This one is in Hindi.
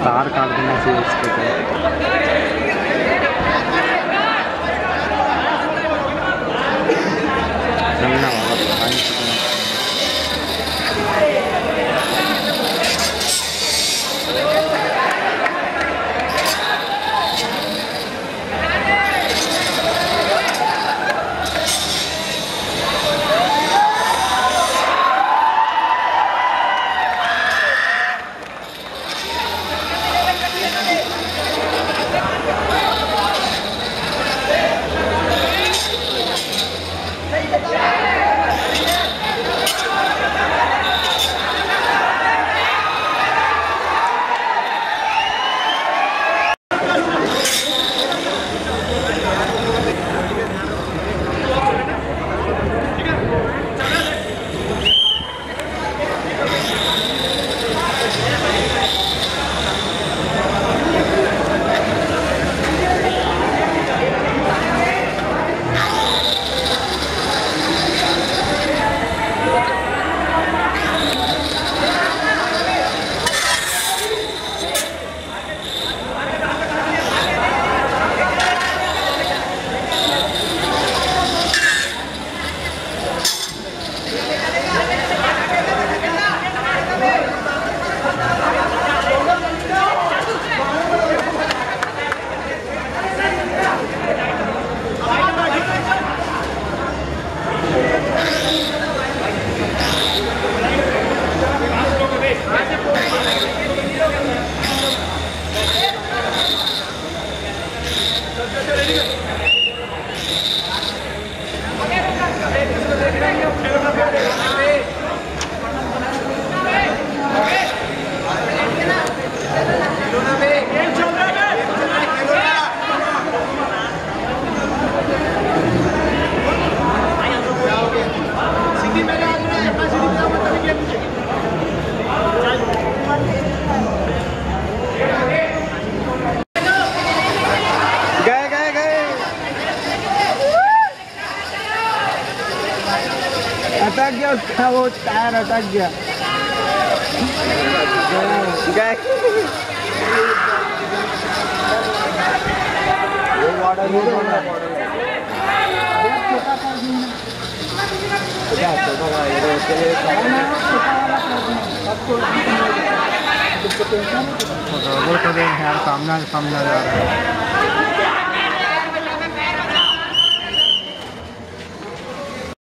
तार काट देना चाहिए इसके अटक गया उसका वो टायर अटक गया वो वाटर वो वो तो देख यार सामना सामना जा रहा है।